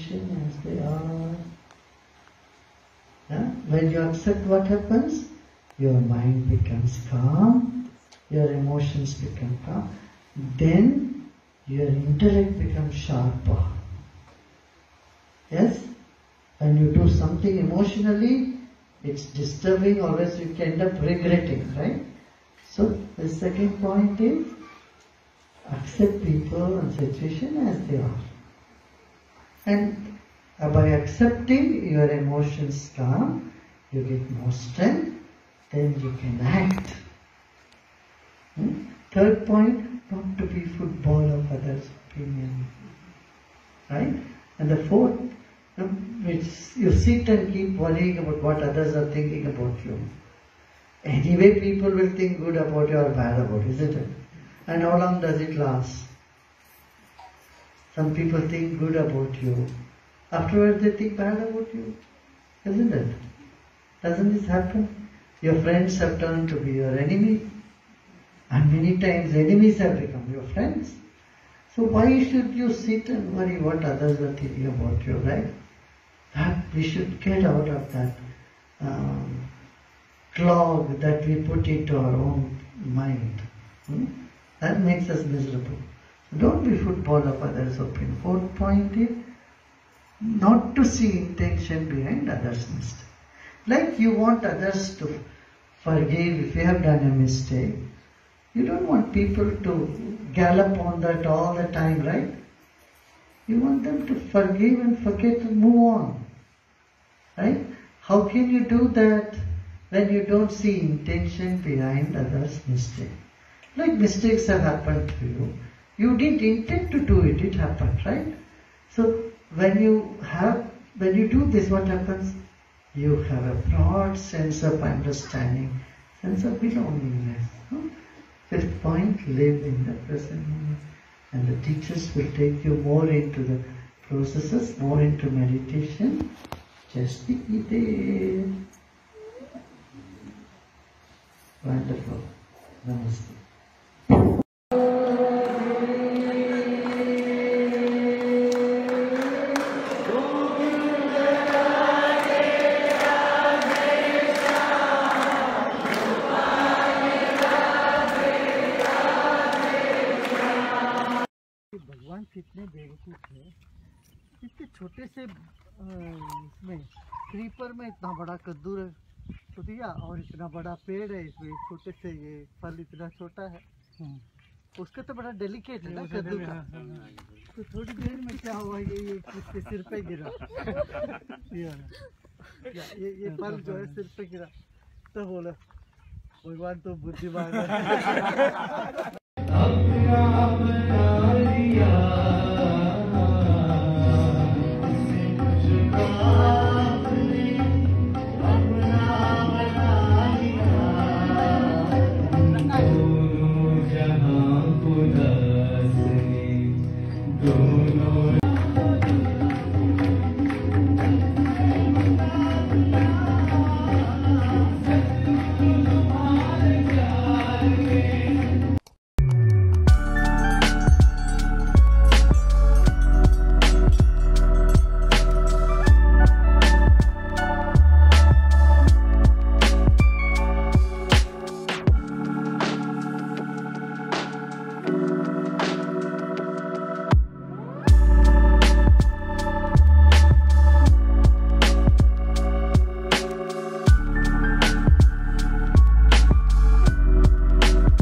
condition as they are. When you accept what happens, your mind becomes calm, your emotions become calm, then your intellect becomes sharper. Yes? When you do something emotionally, it's disturbing, always you end up regretting, right? So the second point is accept people and situation as they are. And uh, by accepting your emotions calm, you get more strength, then you can act. Hmm? Third point, not to be football of others' opinion. Right? And the fourth, um, which you sit and keep worrying about what others are thinking about you. Anyway, people will think good about you or bad about you, isn't it? And how long does it last? Some people think good about you. Afterwards, they think bad about you, isn't it? Doesn't this happen? Your friends have turned to be your enemy, and many times enemies have become your friends. So why should you sit and worry what others are thinking about you, right? That we should get out of that um, clog that we put into our own mind. Hmm? That makes us miserable. Don't be football of others' opinion. Fourth point is not to see intention behind others' mistake. Like you want others to forgive if you have done a mistake. You don't want people to gallop on that all the time, right? You want them to forgive and forget and move on. Right? How can you do that when you don't see intention behind others' mistake? Like mistakes have happened to you. You didn't intend to do it, it happened, right? So when you have when you do this, what happens? You have a broad sense of understanding, sense of belongingness. huh? Fifth point, live in the present moment. And the teachers will take you more into the processes, more into meditation. Just be there. Wonderful. Namaste. भगवान कितने बेवकूफ़ है। इतने छोटे से इसमें creeper में इतना बड़ा कद्दू रख- तो दिया और इतना बड़ा पेड़ है इसमें छोटे से ये फल इतना छोटा है। उसका तो बड़ा डेलिकेट है ना कद्दू का। तो थोड़ी देर में क्या हुआ ये ये इसके सिर पे गिरा। ये। ये ये फल जो है सिर पे गिरा। तो बोला भगवान तो बुद्धिमान है।